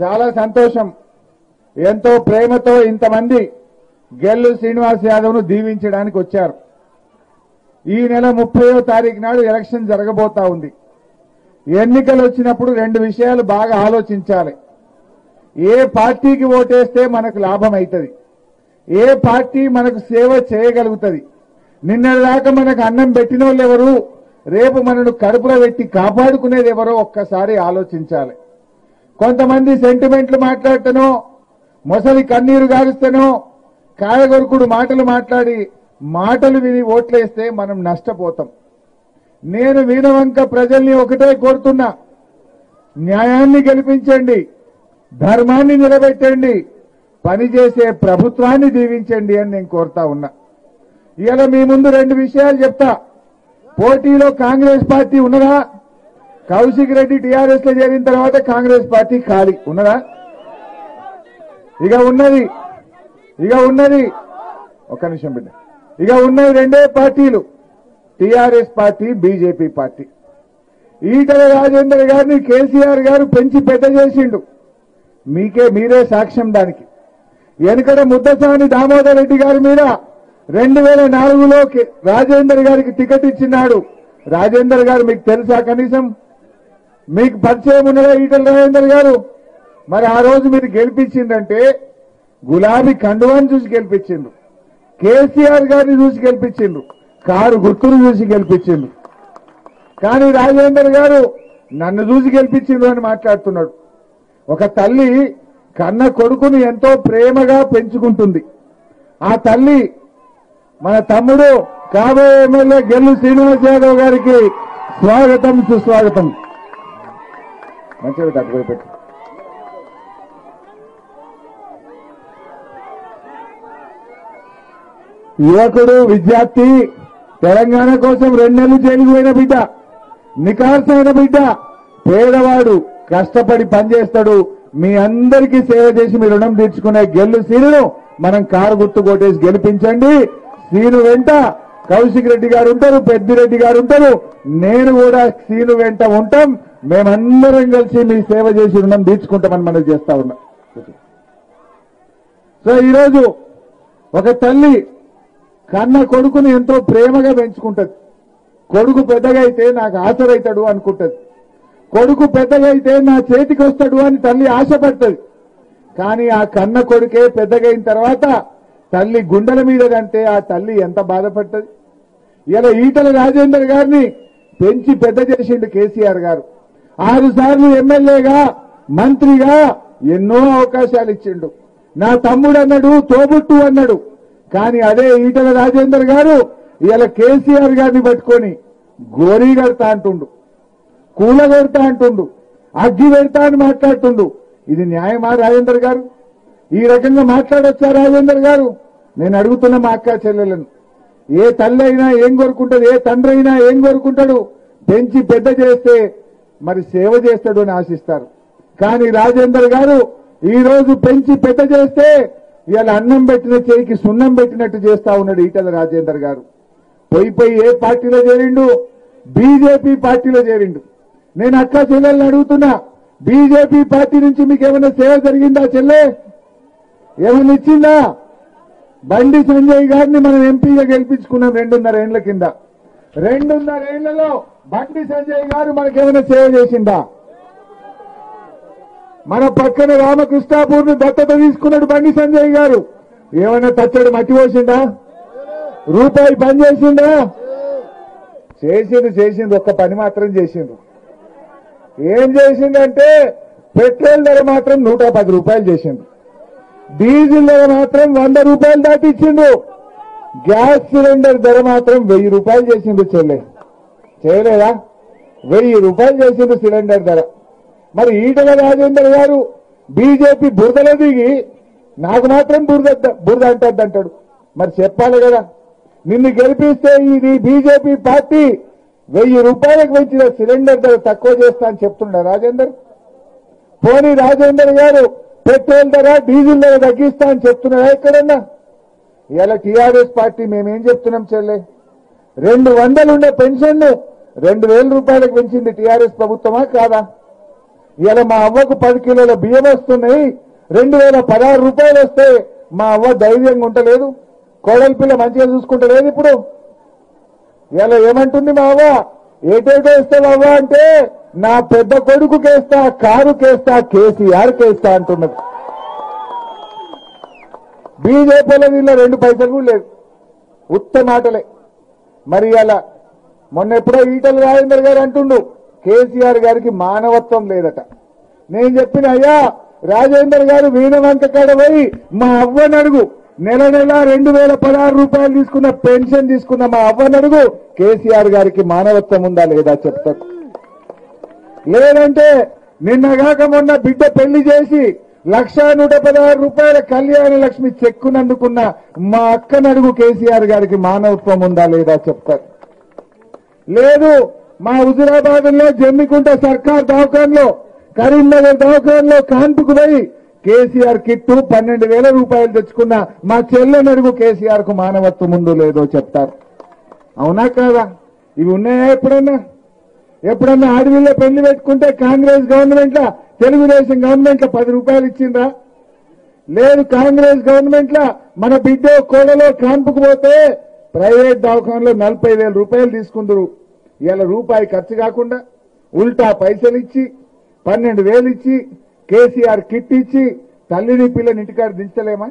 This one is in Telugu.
చాలా సంతోషం. ఎంతో ప్రేమతో ఇంతమంది గెల్లు శ్రీనివాస్ యాదవ్ను దీవించడానికి వచ్చారు. ఈ నెల ముప్పయో తారీఖు నాడు ఎలక్షన్ జరగబోతా ఉంది. ఎన్నికలు వచ్చినప్పుడు రెండు విషయాలు బాగా ఆలోచించాలి. ఏ పార్టీకి ఓటేస్తే మనకు లాభం అవుతుంది ఏ పార్టీ మనకు సేవ చేయగలుగుతుంది. నిన్నటిదాకా మనకు అన్నం పెట్టిన వాళ్ళు ఎవరు రేపు మనను కడుపులో పెట్టి కాపాడుకునేది ఎవరో ఒక్కసారి ఆలోచించాలి. కొంతమంది సెంటిమెంట్లు మాట్లాడతానో మొసలి కన్నీరు గారుస్తానో కాయగొరుకుడు మాటలు మాట్లాడి మాటలు విని ఓట్లేస్తే మనం నష్టపోతాం. నేను వీణవంక ప్రజల్ని ఒకటే కోరుతున్నా న్యాయాన్ని గెలిపించండి ధర్మాన్ని నిలబెట్టండి పనిచేసే ప్రభుత్వాన్ని దీవించండి అని నేను కోరుతా ఉన్నా. ఇవాళ మీ ముందు రెండు విషయాలు చెప్తా. పోటీలో కాంగ్రెస్ పార్టీ ఉన్నదా? కౌశిక్ రెడ్డి టిఆర్ఎస్లో చేరిన తర్వాత కాంగ్రెస్ పార్టీ ఖాళీ. ఉన్నదా? ఇక ఉన్నది. ఇక ఉన్నది. ఒక నిమిషం బిడ్డ. ఇక ఉన్నది రెండే పార్టీలు. TRS party BJP party. Etela Rajender గారిని కేసీఆర్ గారు పెంచి పెద్ద చేసిండు. మీకే మీరే సాక్ష్యం దానికి. వెనుకట ముద్దసాని దామోదర్ రెడ్డి గారి మీద రెండు వేల నాలుగులో రాజేందర్ గారికి టికెట్ ఇచ్చినాడు. రాజేందర్ గారు మీకు తెలుసా కనీసం? మీకు పరిచయం ఉన్నదా ఈటల రాజేందర్ గారు. మరి ఆ రోజు మీరు గెలిపించిందంటే గులాబీ కండువాన్ని చూసి గెలిపించిండు కేసీఆర్ గారిని చూసి గెలిపించిండు కారు గుర్తును చూసి గెలిపించిండు కానీ రాజేందర్ గారు నన్ను చూసి గెలిపించిండు అని మాట్లాడుతున్నాడు. ఒక తల్లి కన్న కొడుకుని ఎంతో ప్రేమగా పెంచుకుంటుంది. ఆ తల్లి మన తమ్ముడు కాబోయే ఎమ్మెల్యే గెల్లు శ్రీనివాస్ యాదవ్ గారికి స్వాగతం సుస్వాగతం. మంచిగా తక్కువ పెట్టు. యువకుడు విద్యార్థి తెలంగాణ కోసం రెండు నెలలు జైలుకు పోయిన బిడ్డ నికార్సైన బిడ్డ పేదవాడు కష్టపడి పనిచేస్తాడు. మీ అందరికీ సేవ చేసి మీ రుణం తీర్చుకునే గెల్లు సీనును మనం కారు గుర్తు కొట్టేసి గెలిపించండి. సీను వెంట కౌశిక్ రెడ్డి గారు ఉంటారు పెద్దిరెడ్డి గారు ఉంటారు. నేను కూడా సీను వెంట ఉంటాం. మేమందరం కలిసి మీ సేవ చేసి రుణం తీర్చుకుంటామని మనం చేస్తా ఉన్నాం. సో ఈరోజు ఒక తల్లి కన్న కొడుకుని ఎంతో ప్రేమగా పెంచుకుంటది. కొడుకు పెద్దగా అయితే నాకు ఆసరైతాడు అనుకుంటది. కొడుకు పెద్దగా అయితే నా చేతికి వస్తాడు అని తల్లి ఆశపడుతుంది. కానీ ఆ కన్న కొడుకే పెద్దగైన తర్వాత తల్లి గుండెల మీదదంటే ఆ తల్లి ఎంత బాధపడుతుంది? ఇలా ఈటల రాజేందర్ గారిని పెంచి పెద్ద చేసిండు కేసీఆర్ గారు. ఆరు సార్లు ఎమ్మెల్యేగా మంత్రిగా ఎన్నో అవకాశాలు ఇచ్చిండు. నా తమ్ముడు అన్నాడు తోబుట్టు అన్నాడు. కానీ అదే ఈటల రాజేందర్ గారు ఇలా కేసీఆర్ గారిని పట్టుకొని గోరీ కడతా అంటుండు. కూల పెడతా అంటుండు. అగ్గి పెడతా అని మాట్లాడుతుండు. ఇది న్యాయమా రాజేందర్ గారు? ఈ రకంగా మాట్లాడొచ్చా రాజేందర్ గారు? నేను అడుగుతున్న మా అక్క చెల్లెలను. ఏ తల్లి అయినా ఏం కోరుకుంటాడు? ఏ తండ్రి అయినా ఏం కోరుకుంటాడు? పెంచి పెద్ద చేస్తే మరి సేవ చేస్తాడు అని ఆశిస్తారు. కానీ రాజేందర్ గారు ఈ రోజు పెంచి పెద్ద చేస్తే ఇవాళ అన్నం పెట్టిన చేయికి సున్నం పెట్టినట్టు చేస్తా ఉన్నాడు ఈటల రాజేందర్ గారు. పోయి పోయి ఏ పార్టీలో చేరిండు? బీజేపీ పార్టీలో చేరిండు. నేను అక్క చెల్లెల్ని అడుగుతున్నా బీజేపీ పార్టీ నుంచి మీకు ఏమైనా సేవ జరిగిందా చెల్లె? ఏమైనా ఇచ్చిందా? బండి సంజయ్ గారిని మనం ఎంపీగా గెలిపించుకున్నాం రెండున్నర ఏండ్ల కింద. రెండున్నర ఏండ్లలో బండి సంజయ్ గారు మనకేమైనా సేవ చేసిందా? మన పక్కన రామకృష్ణాపూర్ను దత్తత తీసుకున్నాడు బండి సంజయ్ గారు. ఏమైనా తచ్చడు మట్టి పోసిండా రూపాయి పని చేసిందా? చేసిండు చేసిండు ఒక్క పని మాత్రం చేసిండు ఏం చేసిందంటే పెట్రోల్ ధర మాత్రం నూట పది రూపాయలు చేసిండు డీజిల్ ధర మాత్రం వంద రూపాయలు దాటిచ్చిండు గ్యాస్ సిలిండర్ ధర మాత్రం వెయ్యి రూపాయలు చేసిండు చెల్లె. చేయలేదా? వెయ్యి రూపాయలు చేసిండు సిలిండర్ ధర. మరి ఈటల రాజేందర్ గారు బీజేపీ బురదలో దిగి నాకు మాత్రం బురద బురద అంటద్దు అంటాడు మరి చెప్పాలి కదా. నిన్ను గెలిపిస్తే ఇది బీజేపీ పార్టీ. వెయ్యి రూపాయలకు పెంచిన సిలిండర్ ధర తక్కువ చేస్తా అని చెప్తుండ రాజేందర్. పోనీ రాజేందర్ గారు పెట్రోల్ ధర డీజిల్ ధర తగ్గిస్తా అని చెప్తున్నారా ఎక్కడన్నా? ఇలా టీఆర్ఎస్ పార్టీ మేమేం చెప్తున్నాం చెల్లె? రెండు వందలు ఉండే పెన్షన్ రెండు వేల రూపాయలకు పెంచింది టీఆర్ఎస్ ప్రభుత్వమా కాదా? ఇలా మా అవ్వకు పది కిలోల బియ్యం వస్తున్నాయి రెండు వేల పదహారు రూపాయలు వస్తే మా అవ్వ ధైర్యంగా ఉండలేదు కోడలి పిల్ల మంచిగా చూసుకుంటలేదు ఇప్పుడు. ఇలా ఏమంటుంది మా అవ్వ? ఏటేటో ఇస్తావు అవ్వ అంటే నా పెద్ద కొడుకు కేస్తా కారు కేస్తా కేసీఆర్ కేస్తా అంటున్నది. బీజేపీలో వీళ్ళ రెండు పైసలు కూడా లేదు ఉత్త మాటలే. మరి అలా మొన్న ఎప్పుడో ఈటల రాజేందర్ గారు అంటుండు కేసీఆర్ గారికి మానవత్వం లేదట. నేను చెప్పిన అయ్యా రాజేందర్ గారు వీణవంక కాడ పోయి మా అవ్వని అడుగు. నెల నెల రెండు వేల పదహారు రూపాయలు తీసుకున్న పెన్షన్ తీసుకున్న మా అవ్వని అడుగు. కేసీఆర్ గారికి మానవత్వం ఉందా లేదా చెప్తా లేదంటే నిన్నగాక మొన్న బిడ్డ పెళ్ళి చేసి లక్ష నూట పదహారు రూపాయల కళ్యాణ లక్ష్మి చెక్కునందుకున్న మా అక్క నడుగు కేసీఆర్ గారికి మానవత్వం ఉందా లేదా చెప్తారు. లేదు మా హుజురాబాద్లో జమ్మికుంట సర్కార్ దవాఖాన్లో కరీంనగర్ దవాఖాన్లో కాన్పుకు పోయి కేసీఆర్ కిట్టు పన్నెండు వేల రూపాయలు తెచ్చుకున్న మా చెల్లెనడుగు కేసీఆర్కు మానవత్వం ఉందో లేదో చెప్తారు. అవునా కాదా? ఇవి ఉన్నాయా ఎప్పుడన్నా? ఎప్పుడన్నా అడవిలో పెళ్ళి పెట్టుకుంటే కాంగ్రెస్ గవర్నమెంట్ లా తెలుగుదేశం గవర్నమెంట్ పది రూపాయలు ఇచ్చిందా లేదు కాంగ్రెస్ గవర్నమెంట్ లా మన బిడ్డ కోడలో క్యాంపుకు పోతే ప్రైవేట్ దవాఖానలో నలభై వేల రూపాయలు తీసుకుందరు. ఇలా రూపాయి ఖర్చు కాకుండా ఉల్టా పైసలు ఇచ్చి పన్నెండు వేలు ఇచ్చి కేసీఆర్ కిట్ ఇచ్చి తల్లిని పిల్లని ఇంటికాడ దించలేమా?